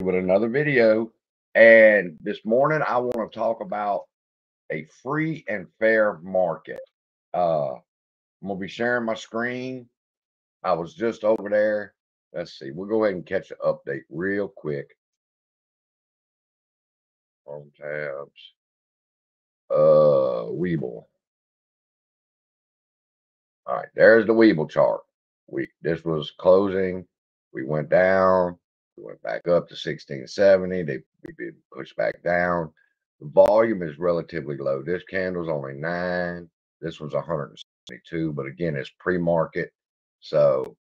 with another video. And this morning, I want to talk about a free and fair market. Uh, I'm going to be sharing my screen. I was just over there. Let's see. We'll go ahead and catch an update real quick. On tabs. Uh, Webull. All right, there's the Webull chart. We this was closing. We went down. We went back up to 1670. They pushed back down. The volume is relatively low. This candle's only nine. This one's 172, but again, it's pre-market, so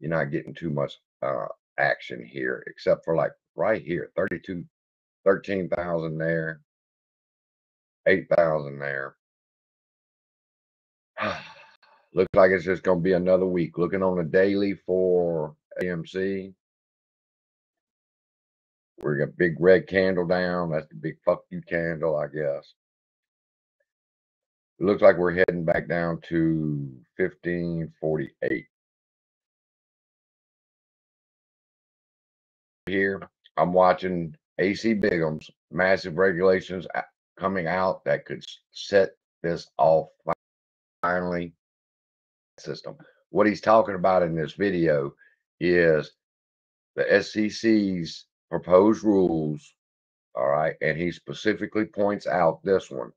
you're not getting too much uh, action here, except for like right here, 32, 13,000 there, 8,000 there. Looks like it's just going to be another week. Looking on the daily for AMC, we got a big red candle down. That's the big fuck you candle, I guess. It looks like we're heading back down to 1548. Here, I'm watching AC Bigham's massive regulations coming out that could set this off finally system. What he's talking about in this video is the SEC's proposed rules. All right. And he specifically points out this one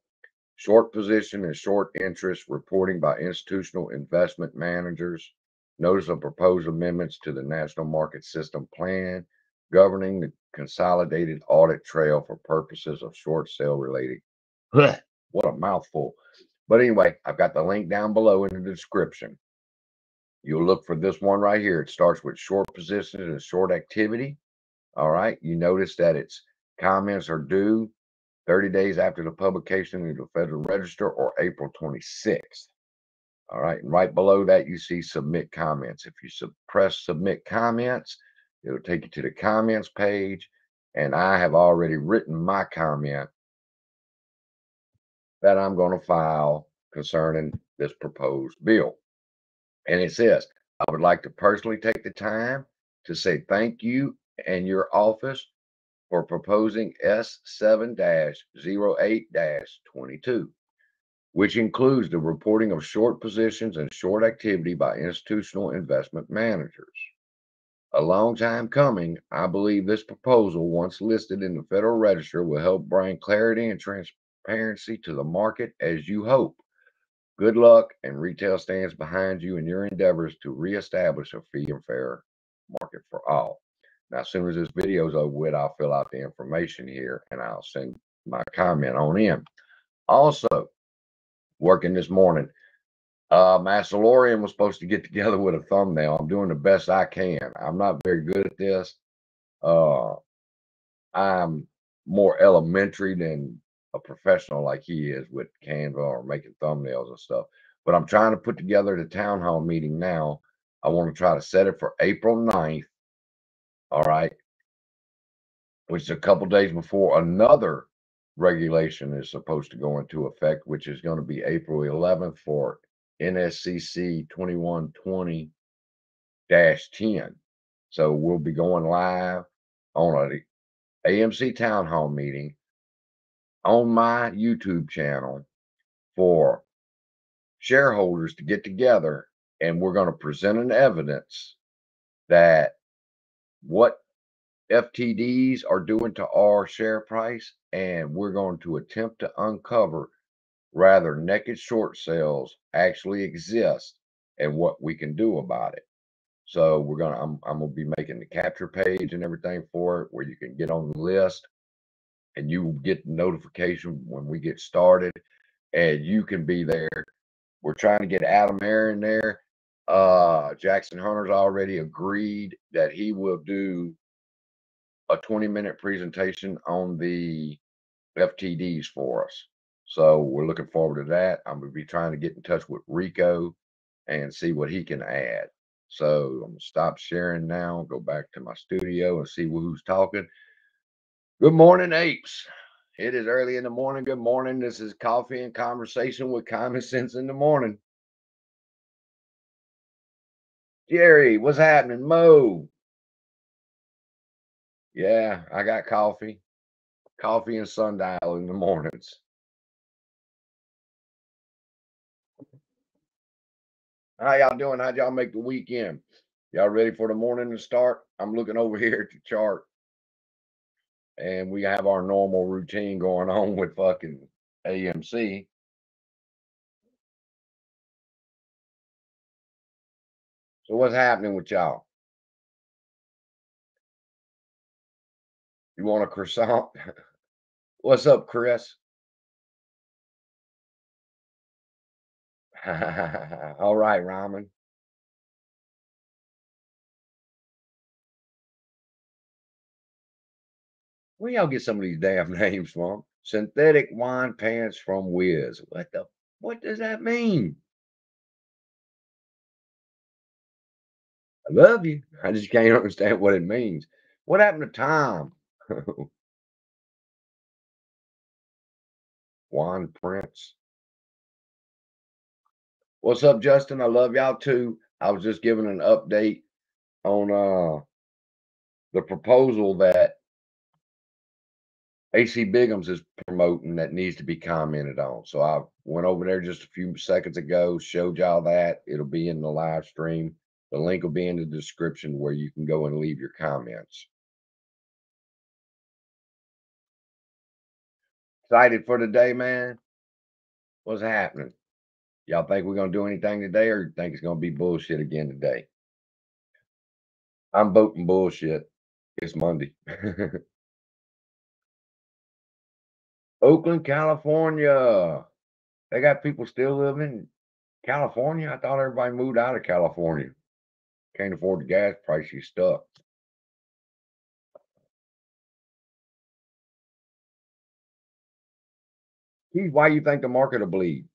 short position and short interest reporting by institutional investment managers. Notice of proposed amendments to the National Market System Plan governing the consolidated audit trail for purposes of short sale related. what a mouthful. But anyway, I've got the link down below in the description. You'll look for this one right here. It starts with short positions and short activity. All right. You notice that its comments are due 30 days after the publication in the Federal Register or April 26th. All right. And right below that, you see submit comments. If you suppress submit comments, it'll take you to the comments page. And I have already written my comment that I'm going to file concerning this proposed bill. And it says, I would like to personally take the time to say thank you and your office for proposing S7-08-22, which includes the reporting of short positions and short activity by institutional investment managers. A long time coming, I believe this proposal, once listed in the Federal Register, will help bring clarity and transparency to the market as you hope. Good luck, and retail stands behind you in your endeavors to reestablish a free and fair market for all. Now, as soon as this video is over with, I'll fill out the information here and I'll send my comment on in. Also, working this morning, uh, Lorian was supposed to get together with a thumbnail. I'm doing the best I can. I'm not very good at this. Uh, I'm more elementary than a professional like he is with Canva or making thumbnails and stuff. But I'm trying to put together the town hall meeting now. I want to try to set it for April 9th all right, which is a couple days before another regulation is supposed to go into effect, which is going to be April 11th for NSCC 2120 10. So we'll be going live on a AMC town hall meeting on my YouTube channel for shareholders to get together and we're going to present an evidence that what FTDs are doing to our share price, and we're going to attempt to uncover rather naked short sales actually exist and what we can do about it. So we're gonna I'm, I'm gonna be making the capture page and everything for it where you can get on the list and you will get notification when we get started and you can be there. We're trying to get Adam Aron there uh, Jackson Hunter's already agreed that he will do a 20 minute presentation on the FTDs for us. So we're looking forward to that. I'm going to be trying to get in touch with Rico and see what he can add. So I'm going to stop sharing now, go back to my studio and see who's talking. Good morning, apes. It is early in the morning. Good morning. This is Coffee and Conversation with Common Sense in the Morning. Jerry, what's happening? Mo. Yeah, I got coffee. Coffee and sundial in the mornings. How y'all doing? How'd y'all make the weekend? Y'all ready for the morning to start? I'm looking over here at the chart. And we have our normal routine going on with fucking AMC. So what's happening with y'all? You want a croissant? What's up, Chris? All right, Ramen. Where y'all get some of these damn names from? Synthetic wine pants from Wiz. What the? What does that mean? I love you. I just can't understand what it means. What happened to Tom? Juan Prince. What's up, Justin? I love y'all too. I was just giving an update on uh the proposal that AC Bigums is promoting that needs to be commented on. So I went over there just a few seconds ago, showed y'all that. It'll be in the live stream. The link will be in the description where you can go and leave your comments. Excited for today, man? What's happening? Y'all think we're gonna do anything today, or think it's gonna be bullshit again today? I'm voting bullshit. It's Monday. Oakland, California. They got people still living in California. I thought everybody moved out of California. Can't afford the gas price. You stuck. Keith, why you think the market will bleed?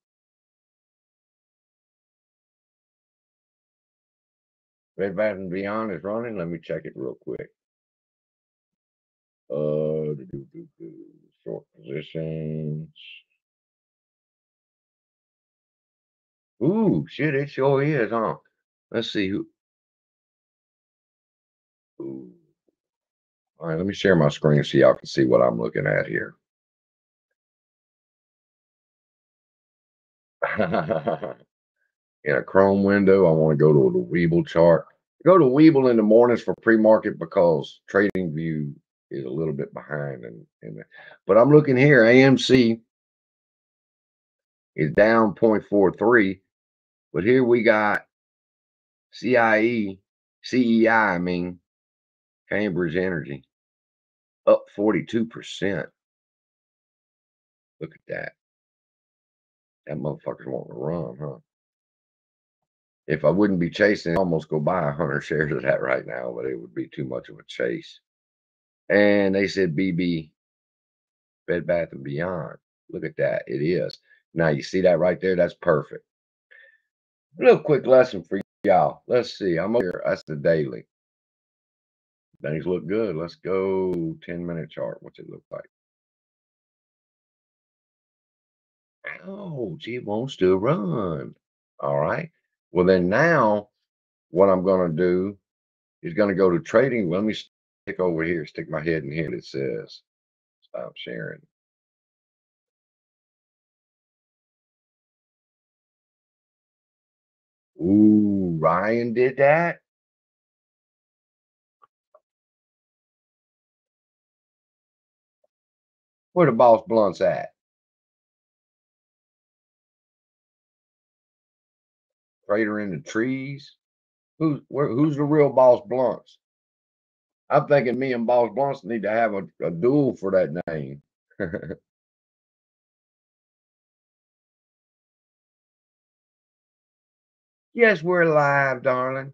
Bed Bath and Beyond is running. Let me check it real quick. Uh, do, do, do. short positions. Ooh, shit, it sure is, huh? Let's see who. All right, let me share my screen so y'all can see what I'm looking at here. in a Chrome window. I want to go to the Webull chart. Go to Webull in the mornings for pre-market because Trading View is a little bit behind. And, and but I'm looking here. AMC is down 0.43, but here we got CIE, CEI. I mean Camber Energy up 42%. Look at that. That motherfucker's wanting to run, huh? if I wouldn't be chasing, I'd almost go buy 100 shares of that right now, but it would be too much of a chase. And they said BB, Bed Bath and Beyond. Look at that. It is. Now you see that right there? That's perfect. Real quick lesson for y'all. Let's see. I'm over here. That's the daily. Things look good. Let's go 10 minute chart. What's it look like? Oh, gee, it wants to run. All right. Well, then now what I'm going to do is going to go to trading. Let me stick over here, stick my head in here. It says stop sharing. Ooh, Ryan did that. Where the boss blunts at? Trader in the trees. Who's where, who's the real boss blunts? I'm thinking me and boss blunts need to have a, a duel for that name. yes, we're live, darling.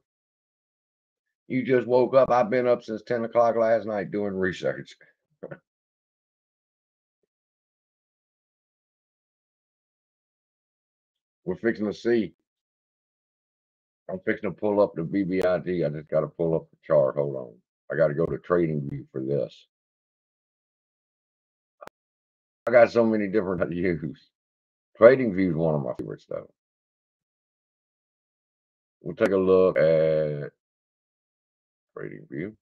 You just woke up. I've been up since 10 o'clock last night doing research. We're fixing to see I'm fixing to pull up the BBID. I just got to pull up the chart. Hold on. I got to go to Trading View for this. I got so many different to use. Trading View is one of my favorites, though. We'll take a look at Trading View.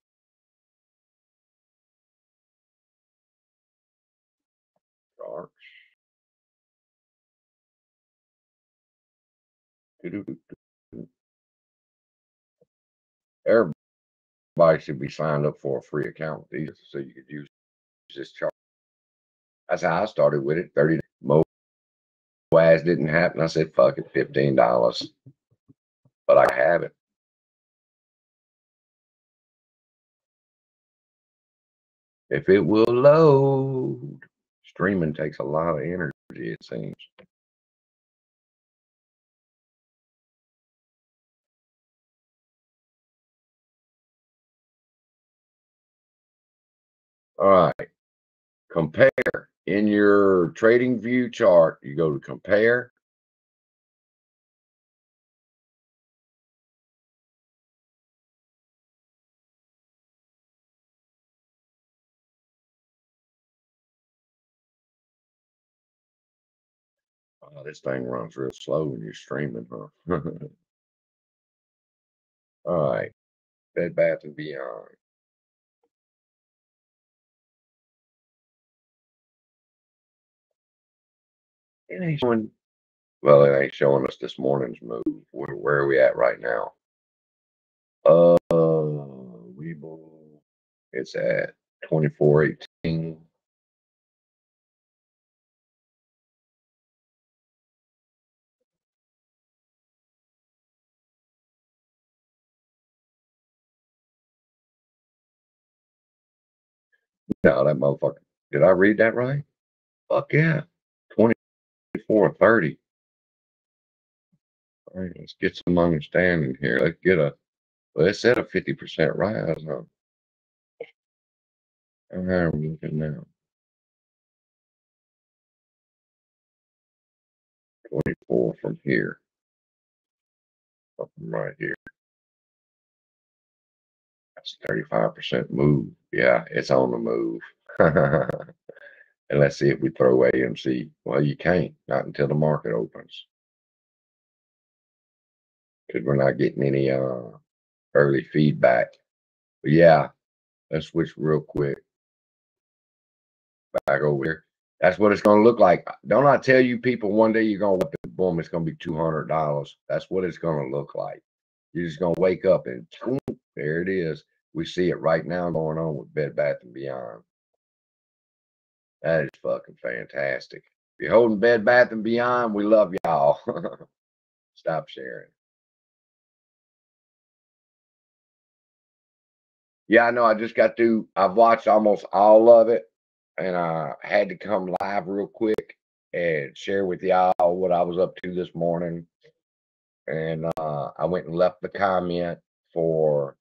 Everybody should be signed up for a free account with these so you could use this chart. That's how I started with it. 30 Moaz didn't happen. I said, fuck it, $15. But I have it. If it will load, streaming takes a lot of energy, it seems. All right. Compare in your trading view chart. You go to compare. Oh, this thing runs real slow when you're streaming, huh? All right. Bed Bath and Beyond. It ain't showing. Well, it ain't showing us this morning's move. Where, where are we at right now? Uh, we it's at twenty four eighteen. No, that motherfucker. Did I read that right? Fuck yeah. 24 30. All right, let's get some understanding here. Let's get a, well, it said a 50% rise? And how are we looking now? 24 from here. From right here. That's 35% move. Yeah, it's on the move. and let's see if we throw AMC. Well, you can't, not until the market opens. Because we're not getting any uh, early feedback. But yeah, let's switch real quick. Back over here. That's what it's going to look like. Don't I tell you people one day you're going to boom, it's going to be $200. That's what it's going to look like. You're just going to wake up and boom, there it is. We see it right now going on with Bed Bath and Beyond. That is fucking fantastic. If you're holding Bed Bath and Beyond, we love y'all. Stop sharing. Yeah, I know. I just got through. I've watched almost all of it, and I had to come live real quick and share with y'all what I was up to this morning. And uh, I went and left the comment for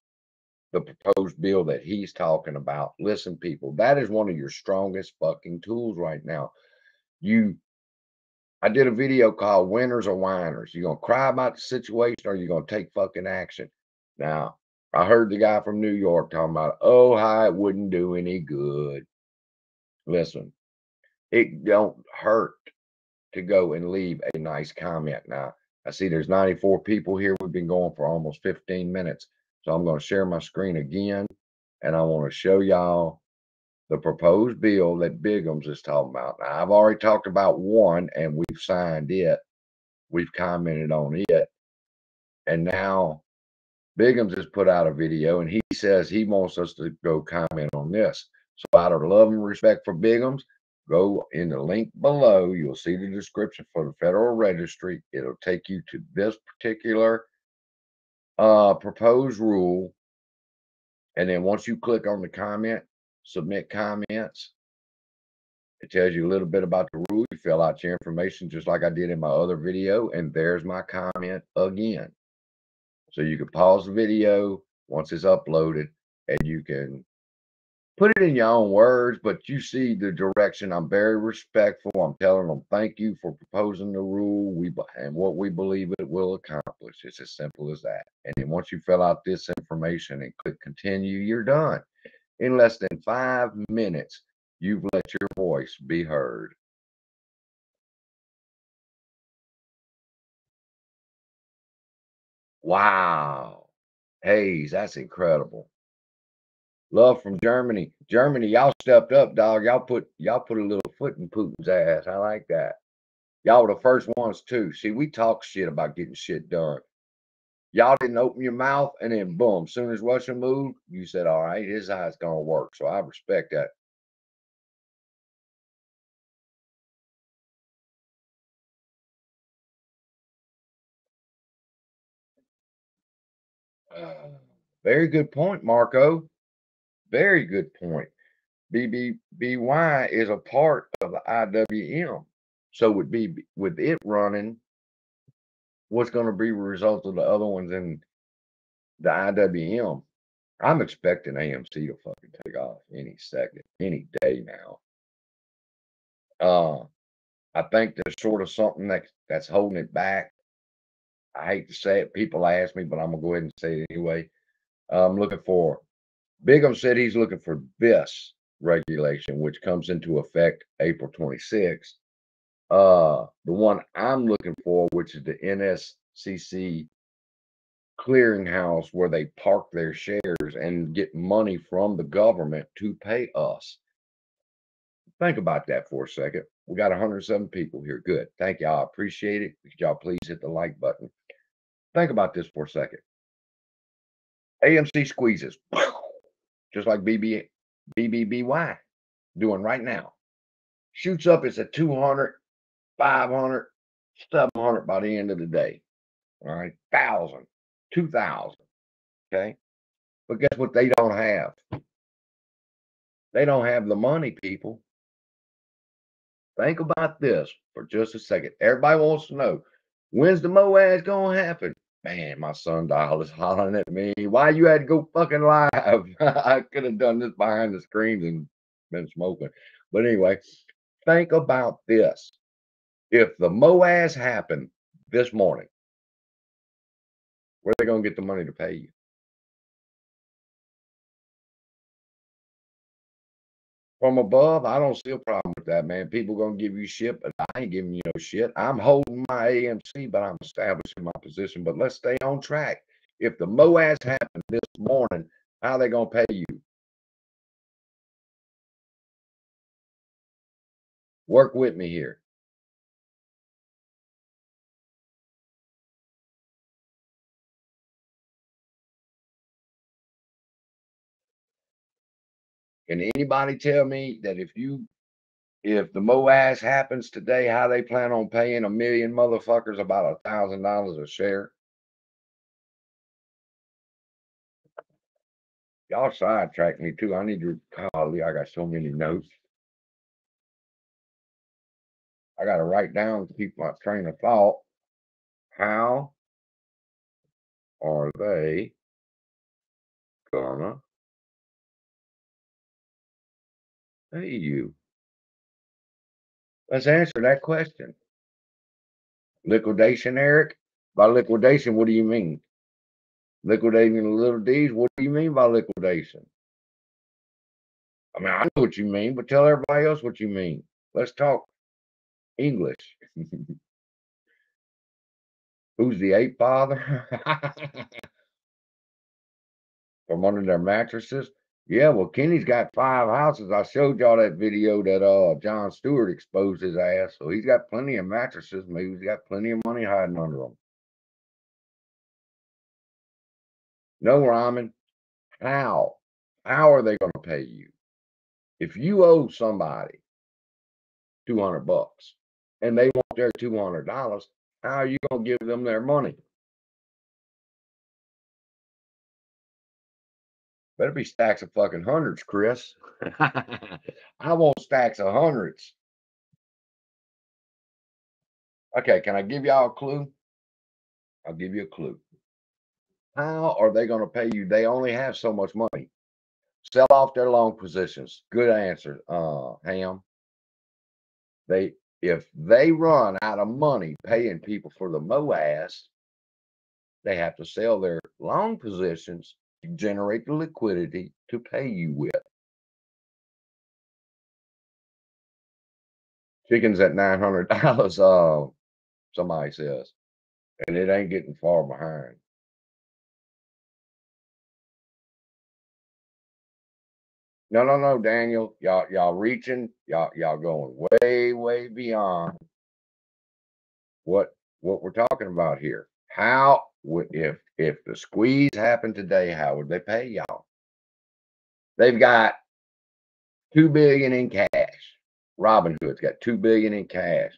the proposed bill that he's talking about. Listen, people, that is one of your strongest fucking tools right now. You, I did a video called Winners or Whiners. You gonna cry about the situation or you gonna take fucking action? Now, I heard the guy from New York talking about, oh, hi, it wouldn't do any good. Listen, it don't hurt to go and leave a nice comment. Now, I see there's 94 people here. We've been going for almost 15 minutes. So I'm going to share my screen again and I want to show y'all the proposed bill that Biggums is talking about. Now, I've already talked about one and we've signed it. We've commented on it. And now Biggums has put out a video and he says he wants us to go comment on this. So out of love and respect for Biggums, go in the link below. You'll see the description for the Federal Registry. It'll take you to this particular uh, proposed rule. And then once you click on the comment, submit comments, it tells you a little bit about the rule. You fill out your information just like I did in my other video. And there's my comment again. So you can pause the video once it's uploaded and you can put it in your own words, but you see the direction. I'm very respectful. I'm telling them thank you for proposing the rule. We and what we believe it will accomplish. It's as simple as that. And then once you fill out this information and click continue, you're done. In less than five minutes, you've let your voice be heard. Wow. Hayes, that's incredible. Love from Germany. Germany, y'all stepped up, dog. Y'all put y'all put a little foot in Putin's ass. I like that. Y'all were the first ones too. See, we talk shit about getting shit done. Y'all didn't open your mouth, and then boom, soon as Russia moved, you said, "All right, his eye's gonna work." So I respect that. Uh, very good point, Marco. Very good point. BBBY is a part of the IWM. So would be with it running, what's going to be the result of the other ones in the IWM? I'm expecting AMC to fucking take off any second, any day now. Uh, I think there's sort of something that that's holding it back. I hate to say it. People ask me, but I'm gonna go ahead and say it anyway. I'm looking for Bigham said he's looking for this regulation, which comes into effect April 26th. Uh, the one I'm looking for, which is the NSCC clearinghouse where they park their shares and get money from the government to pay us. Think about that for a second. We got 107 people here. Good. Thank y'all. I appreciate it. y'all please hit the like button. Think about this for a second. AMC squeezes, just like BB, BBBY doing right now. Shoots up, it's a 200, 500, 700 by the end of the day. All right, 1,000, 2,000. Okay. But guess what they don't have? They don't have the money, people. Think about this for just a second. Everybody wants to know when's the MOASS gonna happen? Man, my sundial is hollering at me. Why you had to go fucking live? I could have done this behind the screens and been smoking. But anyway, think about this. If the MOASS happened this morning, where are they going to get the money to pay you? From above, I don't see a problem with that, man. People gonna give you shit, but I ain't giving you no shit. I'm holding my AMC, but I'm establishing my position. But let's stay on track. If the MOASS happened this morning, how are they gonna pay you? Work with me here. Can anybody tell me that if you if the MOASS happens today, how they plan on paying a million motherfuckers about a thousand dollars a share? Y'all sidetracked me too. I need to call I got so many notes. I got to write down to keep my train of thought. How are they gonna pay you? Let's answer that question. Liquidation, Eric? By liquidation, what do you mean? Liquidating the little D's? What do you mean by liquidation? I mean, I know what you mean, but tell everybody else what you mean. Let's talk English. Who's the ape father? From under their mattresses? Yeah, well, Kenny's got five houses. I showed y'all that video that uh Jon Stewart exposed his ass. So he's got plenty of mattresses. Maybe he's got plenty of money hiding under them. No rhyming. How? How are they going to pay you? If you owe somebody 200 bucks and they want their $200, how are you going to give them their money? Better be stacks of fucking hundreds, Chris. I want stacks of hundreds. Okay, can I give y'all a clue? I'll give you a clue. How are they going to pay you? They only have so much money. Sell off their long positions. Good answer, uh, Ham. They if they run out of money paying people for the MOASS, they have to sell their long positions generate the liquidity to pay you with. Chicken's at nine hundred dollars. Uh, somebody says, and it ain't getting far behind. No, no, no, Daniel. Y'all, y'all reaching. Y'all, y'all going way, way beyond what what we're talking about here. How if if the squeeze happened today, how would they pay y'all? They've got two billion in cash. Robinhood's got two billion in cash.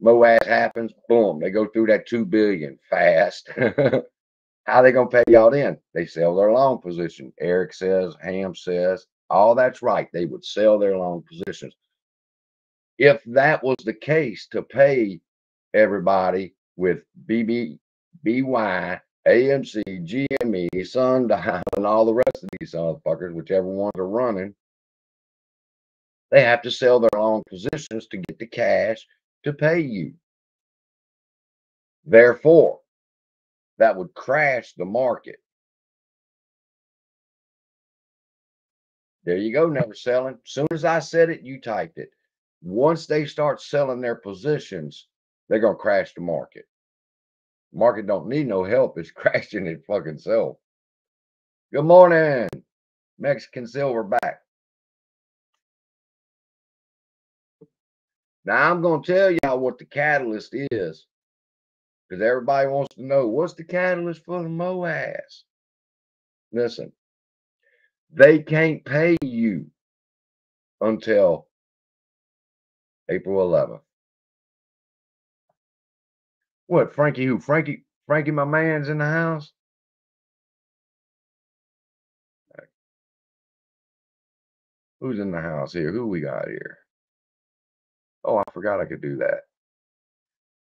MOASS happens, boom, they go through that two billion fast. How they gonna pay y'all then? They sell their long position. Eric says, Ham says, all that's right. They would sell their long positions. If that was the case to pay everybody with BB, BY, AMC, GME, Sundial, and all the rest of these motherfuckers, whichever ones are running, they have to sell their long positions to get the cash to pay you. Therefore, that would crash the market. There you go, never selling. As soon as I said it, you typed it. Once they start selling their positions, they're gonna crash the market. Market don't need no help. It's crashing it fucking self. Good morning, Mexican Silverback. Now I'm gonna tell y'all what the catalyst is, because everybody wants to know what's the catalyst for the MOASS. Listen, they can't pay you until April 11th. What, Frankie who? Frankie, Frankie, my man's in the house? Who's in the house here? Who we got here? Oh, I forgot I could do that.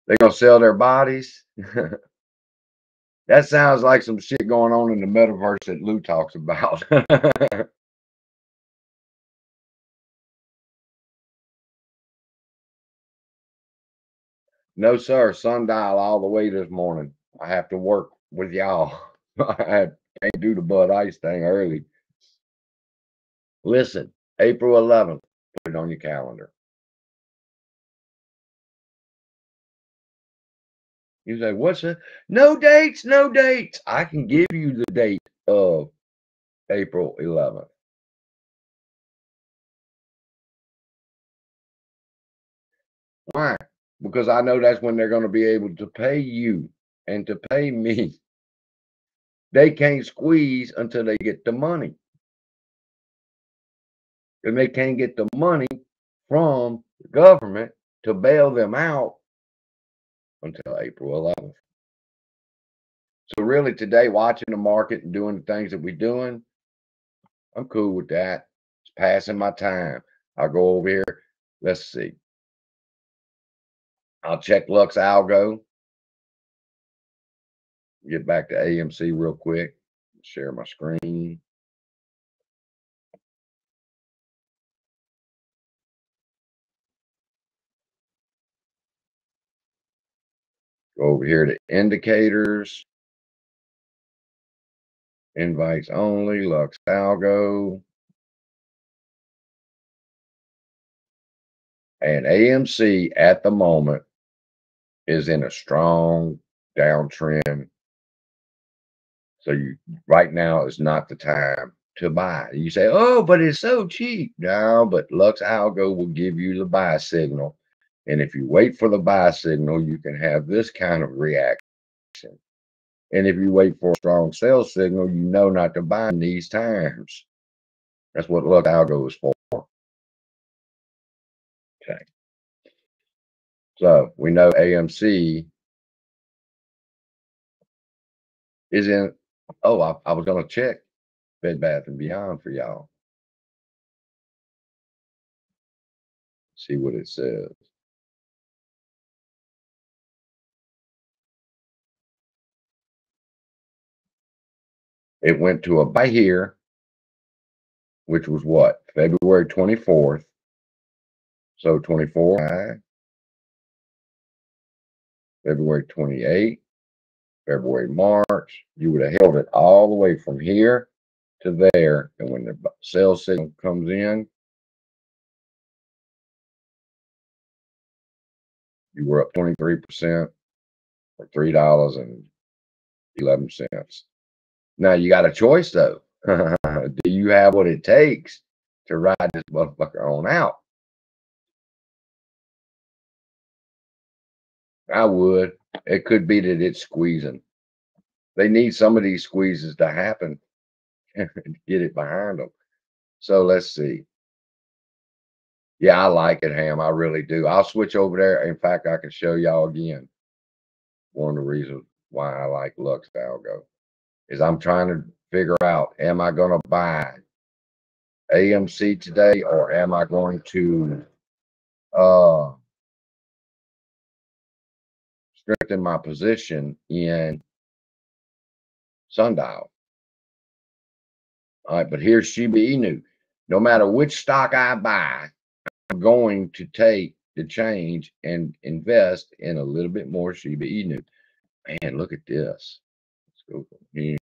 They gonna sell their bodies? that sounds like some shit going on in the metaverse that Lou talks about. no, sir. Sundial all the way this morning. I have to work with y'all. I can't do the Bud Ice thing early. Listen, April 11th, put it on your calendar. You say, what's it? No dates, no dates. I can give you the date of April 11th. Why? Because I know that's when they're going to be able to pay you and to pay me. They can't squeeze until they get the money. And they can't get the money from the government to bail them out until April 11th. So really today, watching the market and doing the things that we're doing, I'm cool with that. It's passing my time. I'll go over here. Let's see. I'll check Lux Algo. Get back to AMC real quick. Share my screen. Go over here to indicators. Invites only, Lux Algo. And AMC at the moment is in a strong downtrend. So you right now is not the time to buy. You say, oh, but it's so cheap. now." but Lux Algo will give you the buy signal and if you wait for the buy signal, you can have this kind of reaction. And if you wait for a strong sell signal, you know not to buy in these times. That's what Lux Algo is for. Okay. So we know AMC is in. Oh, I, I was going to check Bed Bath and Beyond for y'all. See what it says. It went to a buy here, which was what? February 24th. So 24, February 28, February, March. You would have held it all the way from here to there. And when the sell signal comes in, you were up 23% or $3.11. Now you got a choice though. Do you have what it takes to ride this motherfucker on out. I would. It could be that it's squeezing. They need some of these squeezes to happen and get it behind them. So let's see. Yeah, I like it, Ham. I really do. I'll switch over there. In fact, I can show y'all again. One of the reasons why I like Lux Algo is I'm trying to figure out, am I going to buy AMC today or am I going to uh, strengthen my position in Sundial? All right, but here's Shiba Inu. No matter which stock I buy, I'm going to take the change and invest in a little bit more Shiba Inu. Man, look at this. Let's go from here.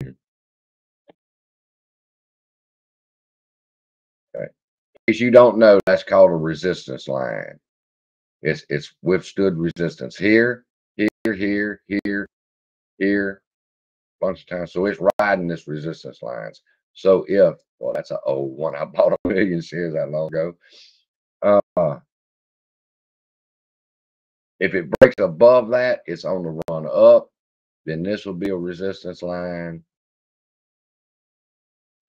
Okay. In case you don't know, that's called a resistance line. It's it's withstood resistance here, here, here, here, here, a bunch of times. So it's riding this resistance lines. So if well, that's an old one. I bought a million shares that long ago. Uh, if it breaks above that, it's on the run up. Then this will be a resistance line.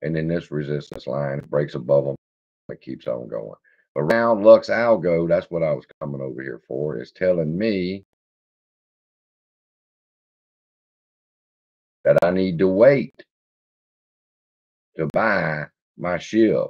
And then this resistance line breaks above them. It keeps on going. But round Lux Algo, that's what I was coming over here for, is telling me that I need to wait to buy my ship.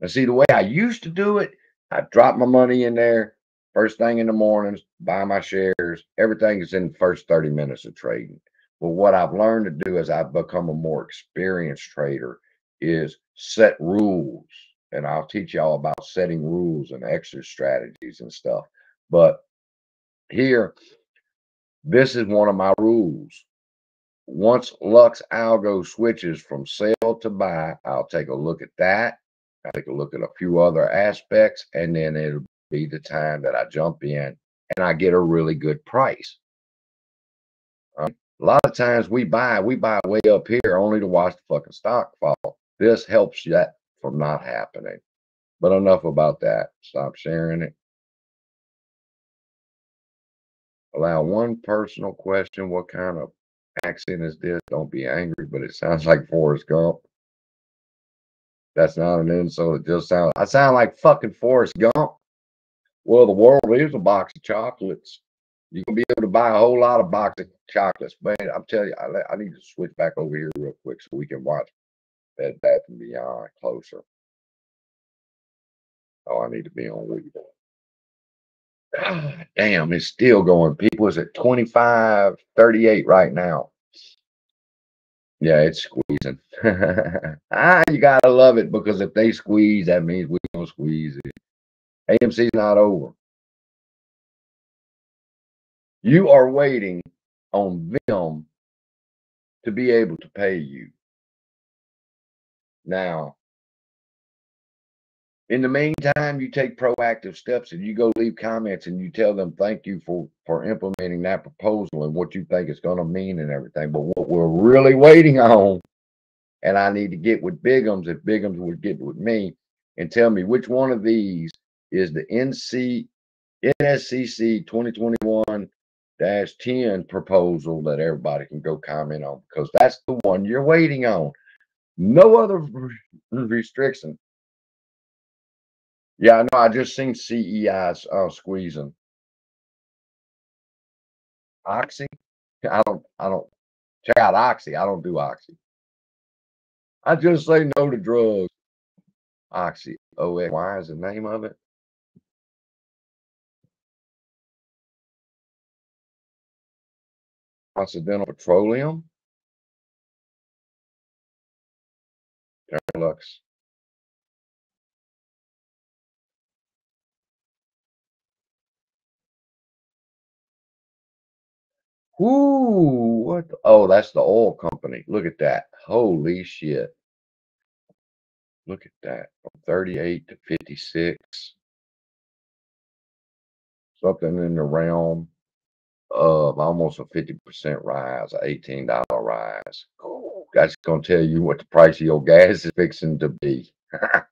Now, see, the way I used to do it, I drop my money in there first thing in the mornings, buy my shares. Everything is in the first 30 minutes of trading. But what I've learned to do as I've become a more experienced trader is set rules. And I'll teach y'all about setting rules and exit strategies and stuff. But here, this is one of my rules. Once Lux Algo switches from sell to buy, I'll take a look at that. I'll take a look at a few other aspects, and then it'll be the time that I jump in and I get a really good price. Um, a lot of times we buy, we buy way up here only to watch the fucking stock fall. This helps that from not happening. But enough about that. Stop sharing it. Allow one personal question. What kind of accent is this? Don't be angry, but it sounds like Forrest Gump. That's not an insult. It just sounds. I sound like fucking Forrest Gump. Well, the world is a box of chocolates. You're gonna be able to buy a whole lot of box of chocolates. Man, I'm telling you, I, I need to switch back over here real quick so we can watch Bed Bath and Beyond closer. Oh, I need to be on Webull. God damn, it's still going. People is at 25, 38 right now. Yeah, it's squeezing. ah, you gotta love it because if they squeeze, that means we gonna squeeze it. AMC's not over. You are waiting on them to be able to pay you. Now, in the meantime, you take proactive steps and you go leave comments and you tell them thank you for for implementing that proposal and what you think it's going to mean and everything. But what we're really waiting on, and I need to get with Bigums if Bigums would get with me and tell me which one of these is the NC NSCC 2021 10 proposal that everybody can go comment on because that's the one you're waiting on. No other restriction. Yeah, know. I just seen CEIs uh, squeezing. Oxy? I don't, I don't, check out Oxy. I don't do Oxy. I just say no to drugs. Oxy. O-X-Y is the name of it. Occidental Petroleum. Lux. Ooh, what? Oh, that's the oil company. Look at that. Holy shit. Look at that. From 38 to 56. Something in the realm of almost a 50% rise, an $18 rise. That's going to tell you what the price of your gas is fixing to be.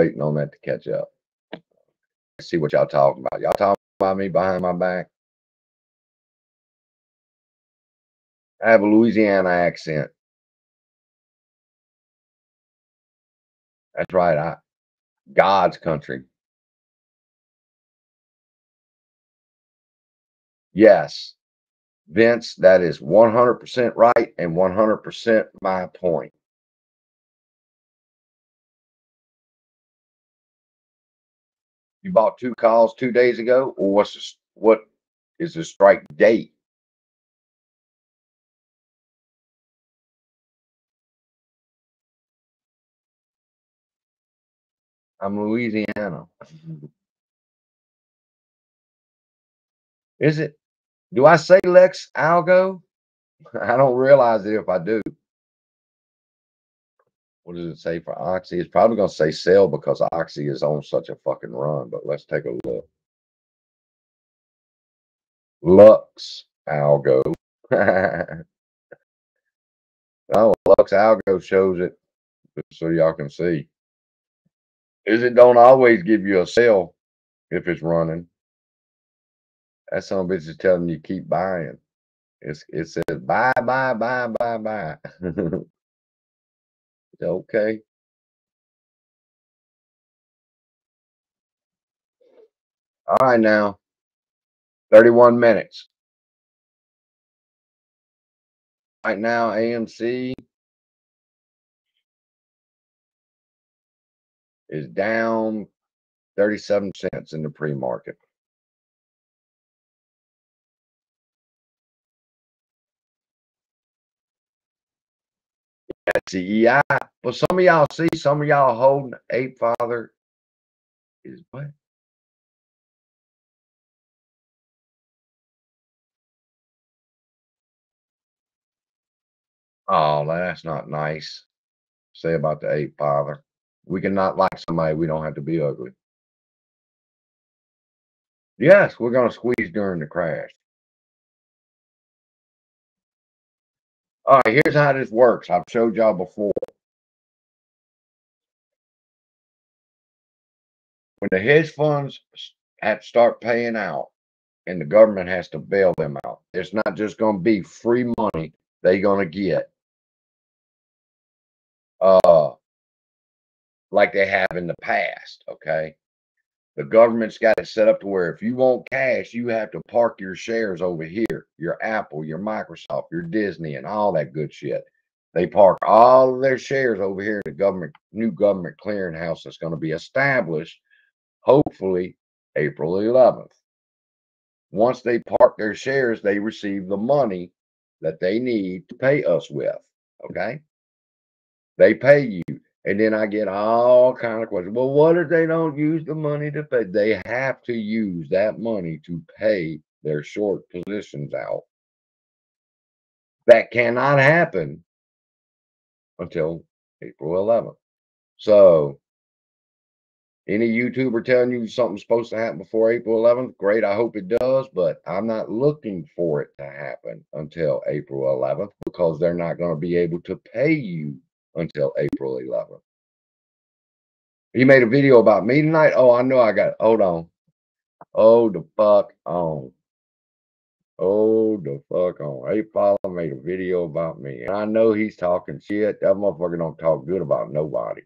waiting on that to catch up. See what y'all talking about. Y'all talking about me behind my back? I have a Louisiana accent. That's right. I God's country. Yes, Vince, that is 100% right and 100% my point. You bought two calls two days ago, or what's the, what is the strike date? I'm Louisiana. Is it? Do I say Lex Algo? I don't realize it if I do. What does it say for Oxy? It's probably going to say sell because Oxy is on such a fucking run, but let's take a look. Lux Algo. oh, Lux Algo shows it so y'all can see. Is it don't always give you a sell if it's running. That some bitch is telling you keep buying. It's it says buy, buy, buy, buy, buy. okay. All right now. 31 minutes. Right now, AMC is down 37 cents in the pre-market. CEI. But some of y'all see, some of y'all holding Ape Father is what? Oh, that's not nice. Say about the Ape Father. We cannot like somebody. We don't have to be ugly. Yes, we're going to squeeze during the crash. All right, here's how this works. I've showed y'all before. When the hedge funds have start paying out and the government has to bail them out, it's not just going to be free money they're going to get. Uh, like they have in the past, okay? The government's got it set up to where if you want cash, you have to park your shares over here, your Apple, your Microsoft, your Disney, and all that good shit. They park all of their shares over here in the government, new government clearinghouse that's going to be established, hopefully April 11th. Once they park their shares, they receive the money that they need to pay us with. Okay. They pay you. And then I get all kind of questions. Well, what if they don't use the money to pay? They have to use that money to pay their short positions out. That cannot happen until April 11th. So, any YouTuber telling you something's supposed to happen before April 11th, great. I hope it does, but I'm not looking for it to happen until April 11th because they're not going to be able to pay you until April 11th. He made a video about me tonight. Oh, I know I got. Hold on. Oh, the fuck on. Oh, the fuck on. Hey, father made a video about me. And I know he's talking shit. That motherfucker don't talk good about nobody.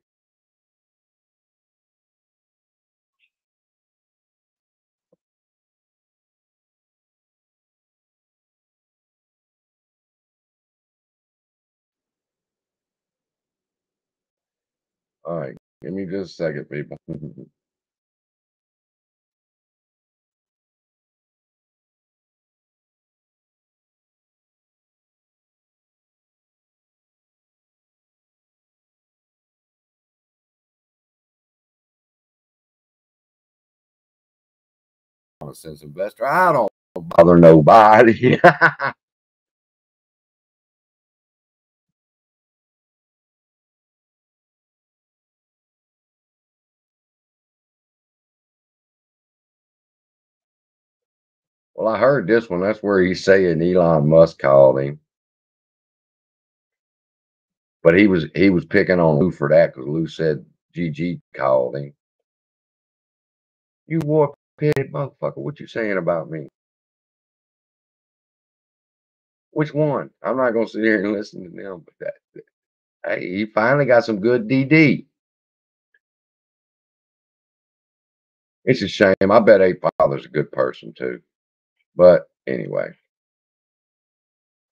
All right. Give me just a second, people. sense investor. I don't bother nobody. well, I heard this one. That's where he's saying Elon Musk called him. But he was he was picking on Lou for that because Lou said GG called him. You war-pitted motherfucker, what you saying about me? Which one? I'm not gonna sit here and listen to them, but that, hey, he finally got some good DD. It's a shame. I bet A Father's a good person too. But anyway,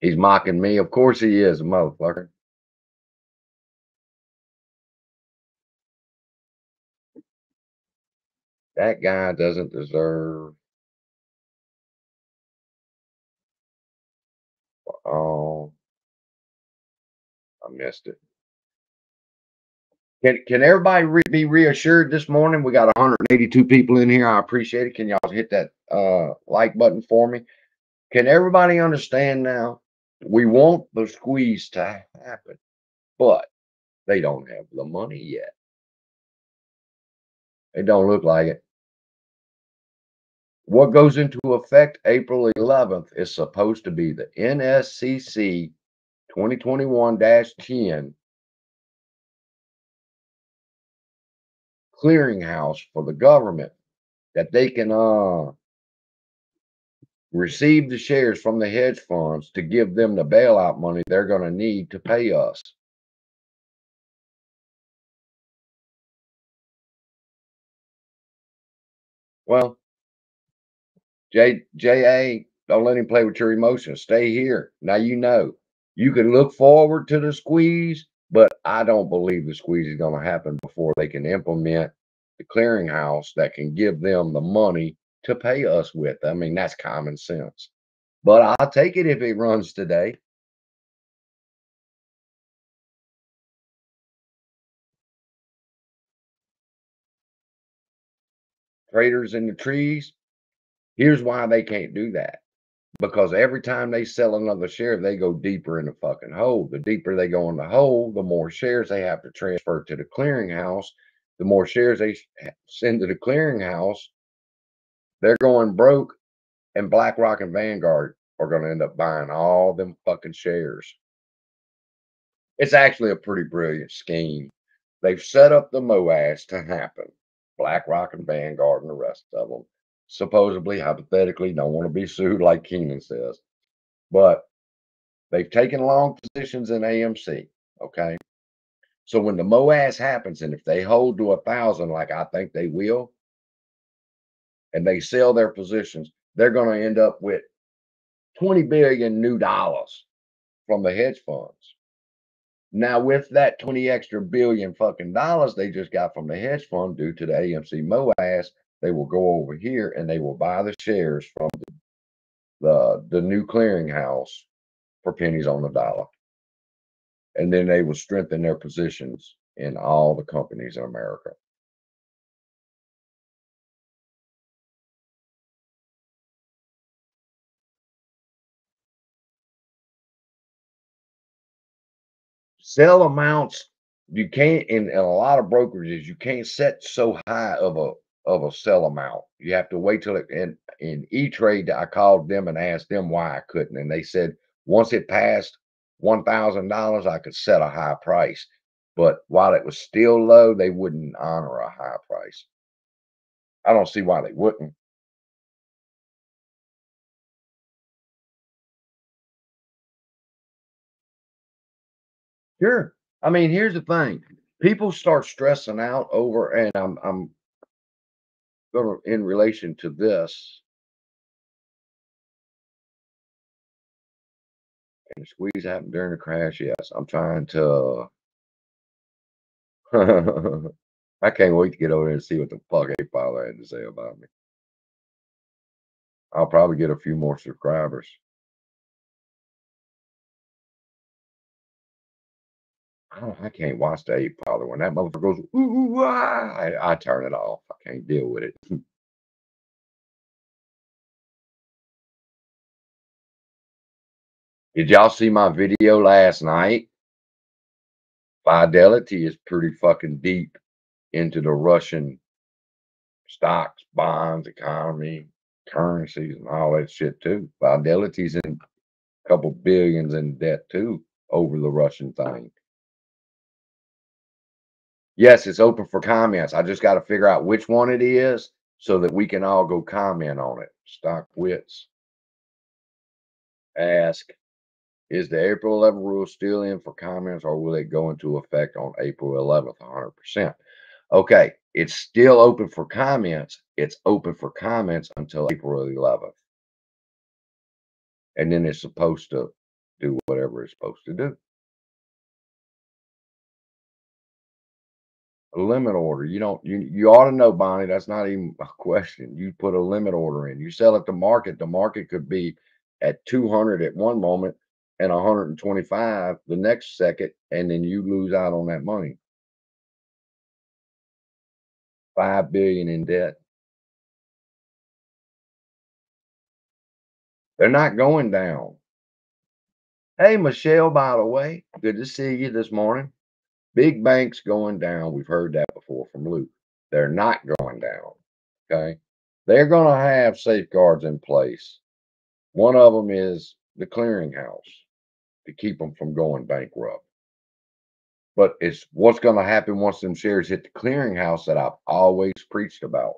he's mocking me. Of course he is, a motherfucker. That guy doesn't deserve Oh, I missed it. Can can everybody re be reassured this morning? We got 182 people in here. I appreciate it. Can y'all hit that uh, like button for me? Can everybody understand now? We want the squeeze to happen, but they don't have the money yet. It don't look like it. What goes into effect April 11th is supposed to be the NSCC 2021-10 clearinghouse for the government that they can uh, receive the shares from the hedge funds to give them the bailout money they're going to need to pay us. Well, J JA, don't let him play with your emotions. Stay here. Now you know. You can look forward to the squeeze, but I don't believe the squeeze is going to happen before they can implement the clearinghouse that can give them the money to pay us with. I mean, that's common sense. But I'll take it if it runs today. Traders in the trees, Here's why they can't do that. Because every time they sell another share, they go deeper in the fucking hole. The deeper they go in the hole, the more shares they have to transfer to the clearinghouse. The more shares they send to the clearinghouse, they're going broke. And BlackRock and Vanguard are going to end up buying all them fucking shares. It's actually a pretty brilliant scheme. They've set up the MOASS to happen. BlackRock and Vanguard and the rest of them supposedly, hypothetically, don't want to be sued like Keenan says. But they've taken long positions in AMC. Okay. So when the MOASS happens, and if they hold to a thousand, like I think they will, and they sell their positions, they're going to end up with 20 billion new dollars from the hedge funds. Now, with that 20 extra billion fucking dollars they just got from the hedge fund due to the AMC MOASS, they will go over here and they will buy the shares from the the, the new clearinghouse for pennies on the dollar. And then they will strengthen their positions in all the companies in America. Sell amounts you can't in, in a lot of brokerages you can't set so high of a of a sell amount. You have to wait till it in in E Trade. I called them and asked them why I couldn't, and they said once it passed one thousand dollars, I could set a high price. But while it was still low, they wouldn't honor a high price. I don't see why they wouldn't. Sure. I mean, here's the thing. People start stressing out over, and I'm I'm in relation to this. And the squeeze happened during the crash. Yes, I'm trying to. I can't wait to get over there and see what the fuck A Father had to say about me. I'll probably get a few more subscribers. I. I can't watch the A Father when that motherfucker goes. Ooh, ah, I, I turn it off. I can't deal with it. Did y'all see my video last night? Fidelity is pretty fucking deep into the Russian stocks, bonds, economy, currencies, and all that shit too. Fidelity's in a couple billions in debt too over the Russian thing. Yes, it's open for comments. I just got to figure out which one it is so that we can all go comment on it. Stock wits. Ask, is the April 11th rule still in for comments or will it go into effect on April 11th 100%? Okay, it's still open for comments. It's open for comments until April 11th. And then it's supposed to do whatever it's supposed to do. A limit order. You don't you you ought to know, Bonnie. That's not even a question. You put a limit order in. You sell at the market. The market could be at 200 at one moment and 125 the next second, and then you lose out on that money. Five billion in debt. They're not going down. Hey, Michelle, by the way, good to see you this morning. Big banks going down. We've heard that before from Luke. They're not going down. Okay. They're going to have safeguards in place. One of them is the clearinghouse to keep them from going bankrupt. But it's what's going to happen once them shares hit the clearinghouse that I've always preached about.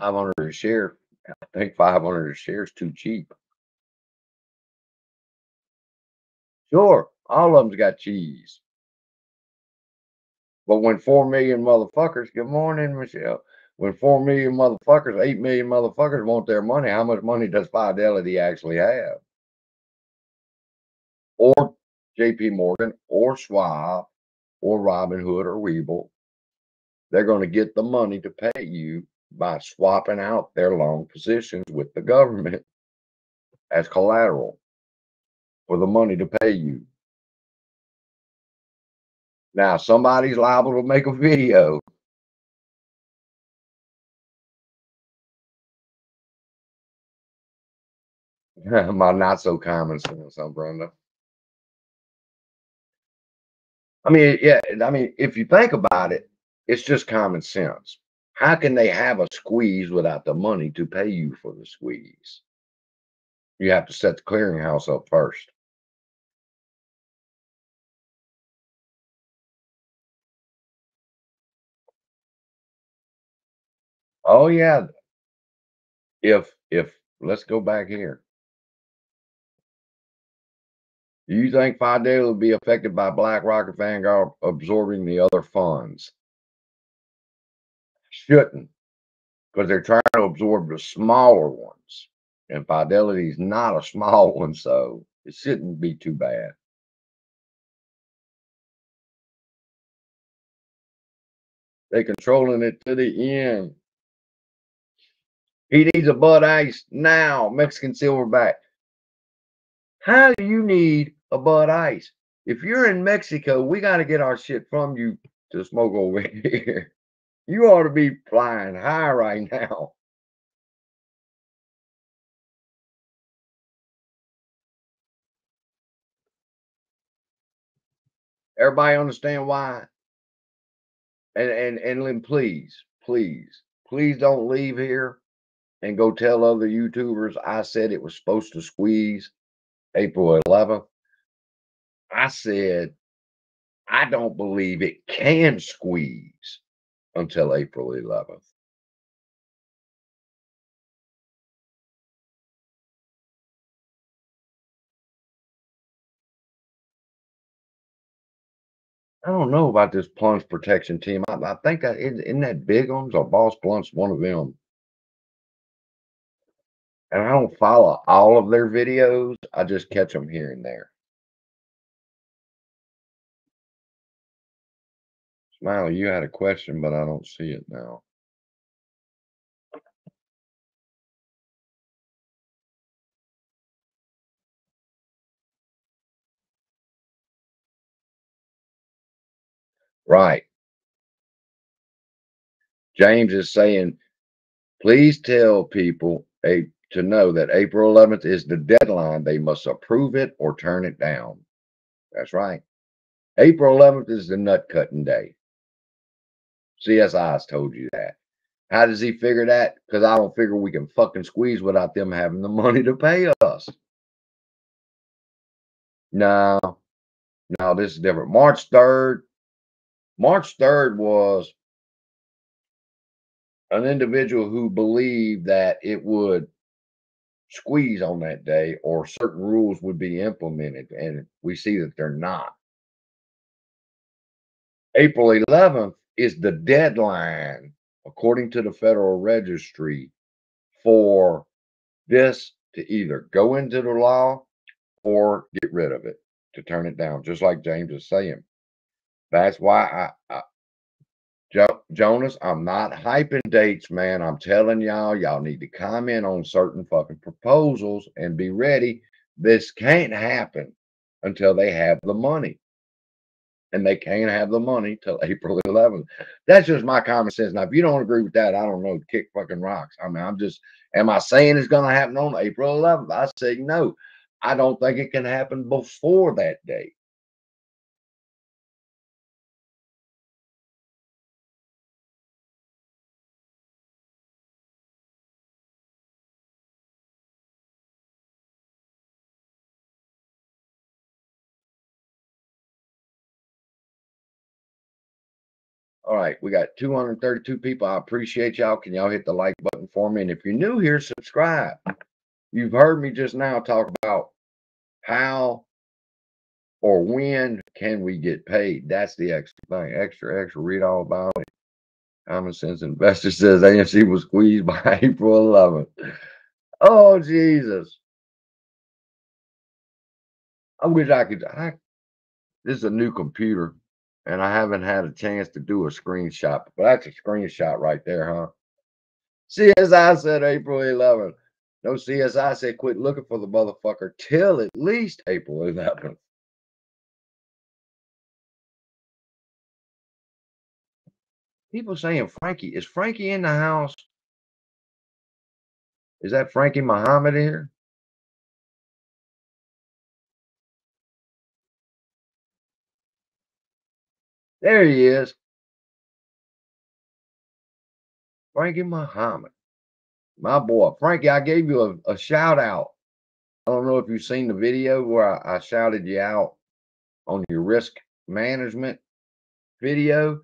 500 a share. I think 500 a share is too cheap. Sure, all of them's got cheese. But when 4 million motherfuckers, good morning, Michelle. When 4 million motherfuckers, 8 million motherfuckers want their money, how much money does Fidelity actually have? Or JP Morgan or Schwab or Robinhood or Webull. They're going to get the money to pay you by swapping out their long positions with the government as collateral for the money to pay you. Now, somebody's liable to make a video. My not so common sense, huh, Brenda? I mean, yeah, I mean, if you think about it, it's just common sense. How can they have a squeeze without the money to pay you for the squeeze? You have to set the clearinghouse up first. Oh yeah. If if let's go back here. Do you think Fidelity will be affected by BlackRock or Vanguard absorbing the other funds? Shouldn't, because they're trying to absorb the smaller ones. And Fidelity is not a small one, so it shouldn't be too bad. They controlling it to the end. He needs a Bud Ice now, Mexican Silverback. How do you need a Bud Ice? If you're in Mexico, we got to get our shit from you to smoke over here. You ought to be flying high right now. Everybody understand why? And and and then please, please, please don't leave here and go tell other YouTubers I said it was supposed to squeeze April 11th. I said, I don't believe it can squeeze until April 11th. I don't know about this plunge protection team. I, I think that isn't that big ones or Boss Blunt's one of them and I don't follow all of their videos. I just catch them here and there. Smiley, you had a question, but I don't see it now. Right. James is saying, please tell people a to know that April 11th is the deadline. They must approve it or turn it down. That's right. April 11th is the nut cutting day. CSI's told you that. How does he figure that? Because I don't figure we can fucking squeeze without them having the money to pay us. No, Now this is different. March 3rd. March 3rd was an individual who believed that it would squeeze on that day or certain rules would be implemented, and we see that they're not. April 11th is the deadline, according to the Federal Registry, for this to either go into the law or get rid of it, to turn it down, just like James is saying. That's why I, I Jonas, I'm not hyping dates, man. I'm telling y'all, y'all need to comment on certain fucking proposals and be ready. This can't happen until they have the money. And they can't have the money till April 11th. That's just my common sense. Now, if you don't agree with that, I don't know. Kick fucking rocks. I mean, I'm just, am I saying it's going to happen on April 11th? I say no. I don't think it can happen before that date. All right, we got 232 people. I appreciate y'all. Can y'all hit the like button for me? And if you're new here, subscribe. You've heard me just now talk about how or when can we get paid. That's the extra thing. Extra, extra. Read all about it. Common Sense Investor says AMC was squeezed by April 11th. Oh, Jesus. I wish I could. I, this is a new computer and I haven't had a chance to do a screenshot, but that's a screenshot right there, huh? CSI said April 11th. No, CSI said quit looking for the motherfucker till at least April 11th. People saying Frankie, is Frankie in the house? Is that Frankie Muhammad here? There he is. Frankie Muhammad. My boy. Frankie, I gave you a, a shout out. I don't know if you've seen the video where I, I shouted you out on your risk management video.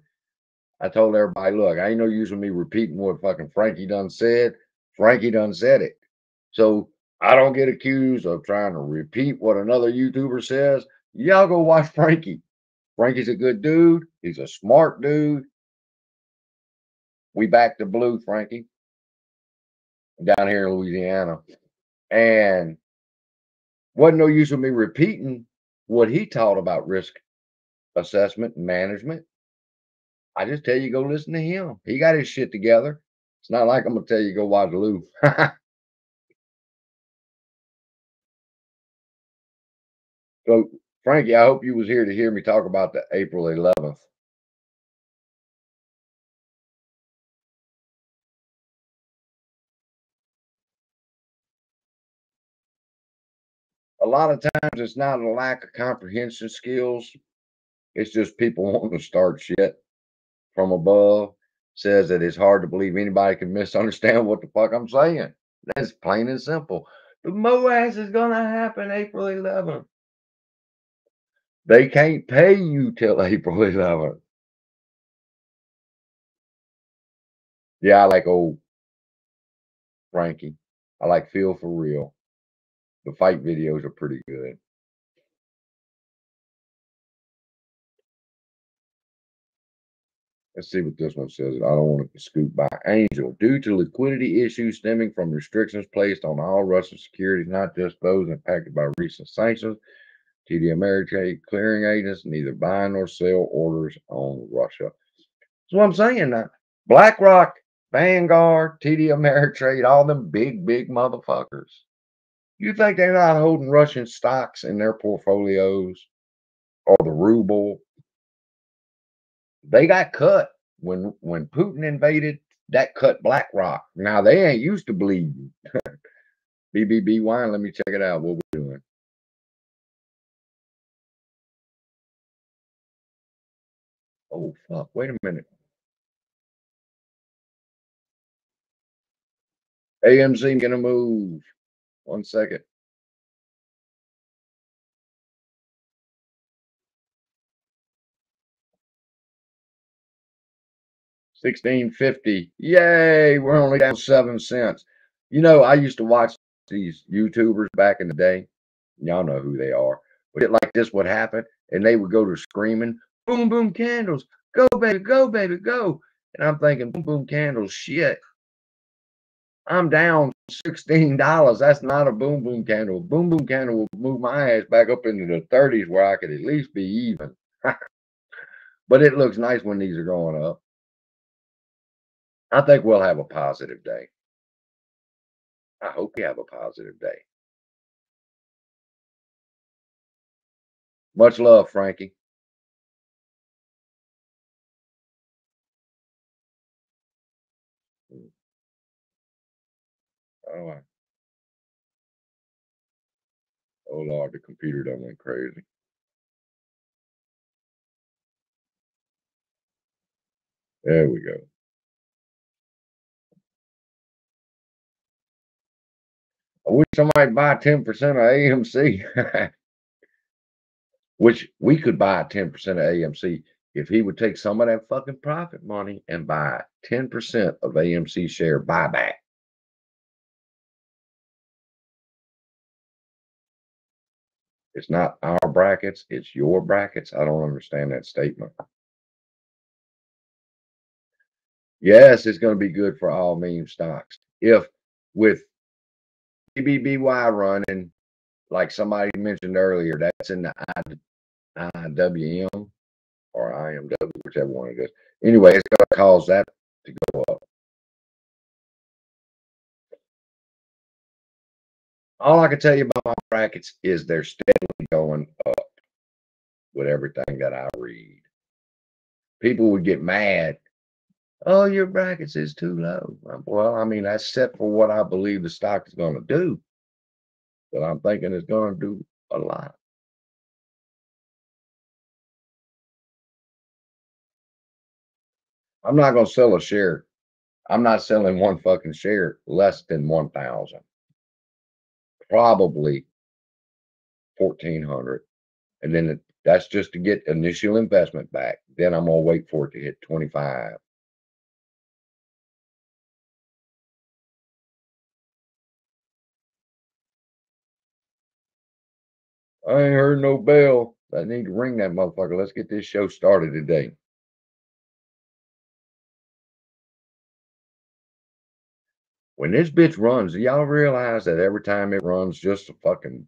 I told everybody, look, I ain't no use of me repeating what fucking Frankie done said. Frankie done said it. So I don't get accused of trying to repeat what another YouTuber says. Y'all go watch Frankie. Frankie's a good dude. He's a smart dude. We back to blue, Frankie, down here in Louisiana. And wasn't no use of me repeating what he taught about risk assessment and management. I just tell you, go listen to him. He got his shit together. It's not like I'm gonna tell you go watch Lou. so Frankie, I hope you was here to hear me talk about the April 11th. A lot of times it's not a lack of comprehension skills. It's just people wanting to start shit from above. Says that it's hard to believe anybody can misunderstand what the fuck I'm saying. That's plain and simple. The MOASS is gonna happen April 11th. They can't pay you till April 11th. Yeah, I like old Frankie. I like Feel for Real. The fight videos are pretty good. Let's see what this one says. I don't want to scoop by Angel. Due to liquidity issues stemming from restrictions placed on all Russian securities, not just those impacted by recent sanctions, TD Ameritrade clearing agents neither buy nor sell orders on Russia. That's what I'm saying now. BlackRock, Vanguard, TD Ameritrade, all them big, big motherfuckers. You think they're not holding Russian stocks in their portfolios or the ruble? They got cut when when Putin invaded. That cut BlackRock. Now they ain't used to bleeding. BBB wine. Let me check it out. What oh fuck, wait a minute. AMZ gonna move. One second. Sixteen fifty. Yay, we're only down seven cents. You know, I used to watch these YouTubers back in the day. Y'all know who they are. But it like this would happen, and they would go to screaming boom, boom, candles, go, baby, go, baby, go. And I'm thinking, boom, boom, candles, shit. I'm down $16. That's not a boom, boom candle. Boom, boom candle will move my ass back up into the 30s where I could at least be even. but it looks nice when these are going up. I think we'll have a positive day. I hope we have a positive day. Much love, Frankie. Oh, oh Lord, the computer done went crazy. There we go. I wish somebody buy 10% of AMC, which we could buy 10% of AMC if he would take some of that fucking profit money and buy 10% of AMC share buyback. It's not our brackets, it's your brackets. I don't understand that statement. Yes, it's going to be good for all meme stocks. If with BBBY running, like somebody mentioned earlier, that's in the IWM or IMW, whichever one it is. Anyway, it's going to cause that to go All I can tell you about my brackets is they're steadily going up with everything that I read. People would get mad. Oh, your brackets is too low. Well, I mean, that's set for what I believe the stock is going to do. But I'm thinking it's going to do a lot. I'm not going to sell a share. I'm not selling one fucking share less than 1,000 probably 1400 and then that's just to get initial investment back. Then i'm gonna wait for it to hit 25 i ain't heard no bell. I need to ring that motherfucker. Let's get this show started today When this bitch runs, y'all realize that every time it runs just a fucking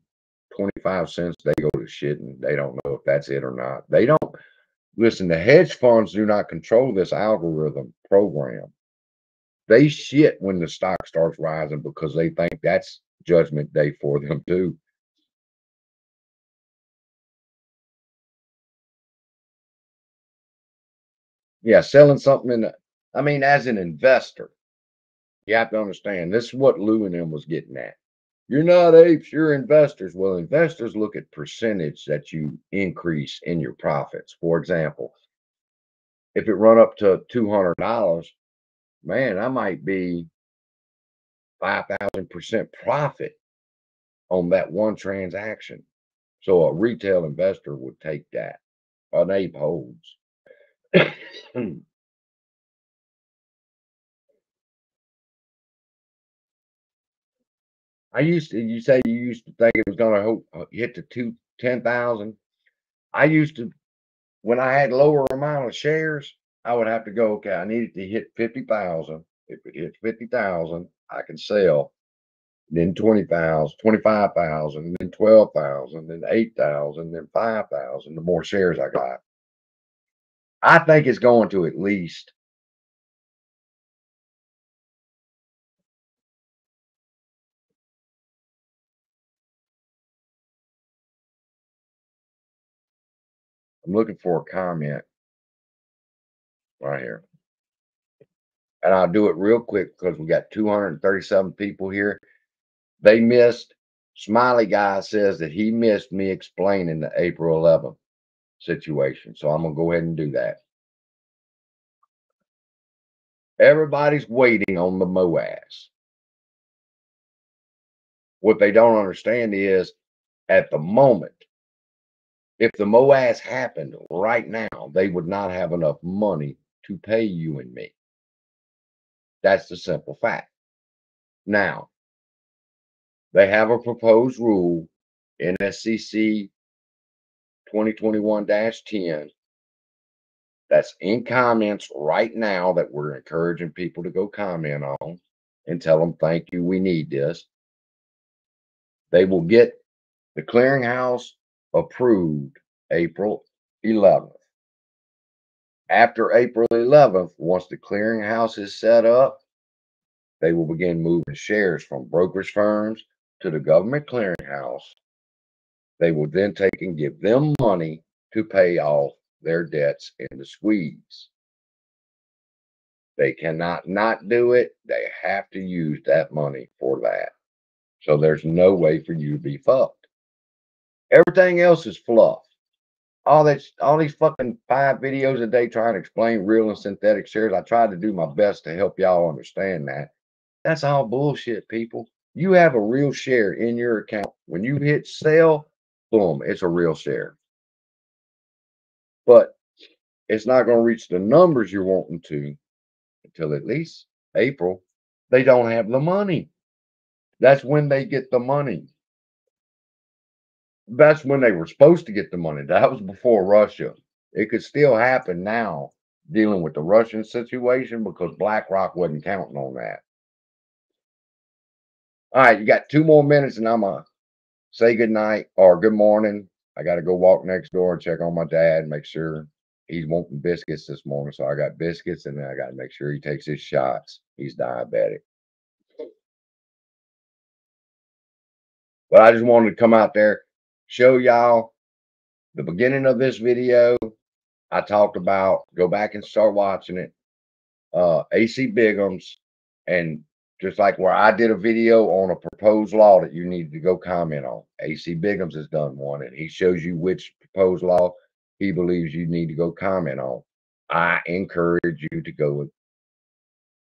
25 cents, they go to shit and they don't know if that's it or not. They don't listen, the hedge funds do not control this algorithm program. They shit when the stock starts rising because they think that's judgment day for them too. Yeah, selling something in I mean, as an investor, you have to understand this is what Lou and them was getting at. You're not apes, you're investors. Well, investors look at percentage that you increase in your profits. For example, if it run up to $200, man, I might be 5,000% profit on that one transaction. So a retail investor would take that. An ape holds. I used to, you say you used to think it was going to uh, hit to two, 10,000. I used to, when I had lower amount of shares, I would have to go, okay, I needed to hit 50,000. If it hits 50,000, I can sell. Then 20,000, 25,000, then 12,000, then 8,000, then 5,000, the more shares I got. I think it's going to at least I'm looking for a comment right here. And I'll do it real quick because we got 237 people here. They missed, Smiley Guy says that he missed me explaining the April 11th situation. So I'm going to go ahead and do that. Everybody's waiting on the MOASS. What they don't understand is at the moment, if the MOASS happened right now, they would not have enough money to pay you and me. That's the simple fact. Now, they have a proposed rule in SCC 2021-10 that's in comments right now that we're encouraging people to go comment on and tell them, thank you, we need this. They will get the clearinghouse approved April 11th. After April 11th, once the clearinghouse is set up, they will begin moving shares from brokerage firms to the government clearinghouse. They will then take and give them money to pay off their debts in the squeeze. They cannot not do it. They have to use that money for that. So there's no way for you to be fucked. Everything else is fluff. All that, all these fucking five videos a day trying to explain real and synthetic shares. I tried to do my best to help y'all understand that. That's all bullshit, people. You have a real share in your account. When you hit sell, boom, it's a real share. But it's not going to reach the numbers you're wanting to until at least April. They don't have the money. That's when they get the money. That's when they were supposed to get the money. That was before Russia. It could still happen now dealing with the Russian situation because BlackRock wasn't counting on that. All right, you got two more minutes and I'm going to say good night or good morning. I got to go walk next door and check on my dad, make sure he's wanting biscuits this morning. So I got biscuits and then I got to make sure he takes his shots. He's diabetic. But I just wanted to come out there, show y'all the beginning of this video. I talked about, go back and start watching it. Uh, AC Biggums and just like where I did a video on a proposed law that you need to go comment on. AC Biggums has done one, and he shows you which proposed law he believes you need to go comment on. I encourage you to go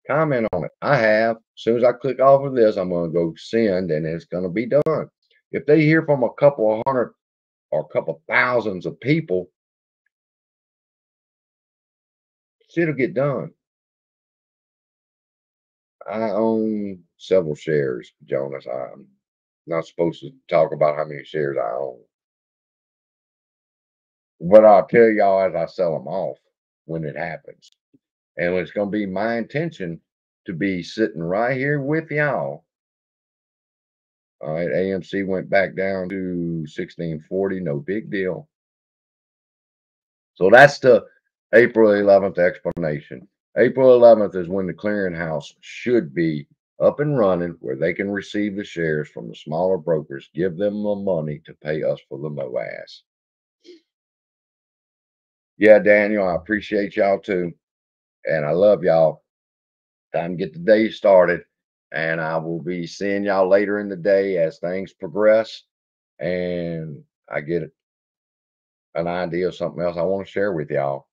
comment on it. I have. As soon as I click off of this, I'm going to go send, and it's going to be done. If they hear from a couple of hundred or a couple thousands of people, it'll get done. I own several shares, Jonas. I'm not supposed to talk about how many shares I own. But I'll tell y'all as I sell them off when it happens. And it's going to be my intention to be sitting right here with y'all. All right, AMC went back down to 1640, no big deal. So that's the April 11th explanation. April 11th is when the clearinghouse should be up and running where they can receive the shares from the smaller brokers, give them the money to pay us for the MOASS. Yeah, Daniel, I appreciate y'all too. And I love y'all. Time to get the day started. And I will be seeing y'all later in the day as things progress. And I get an idea of something else I want to share with y'all.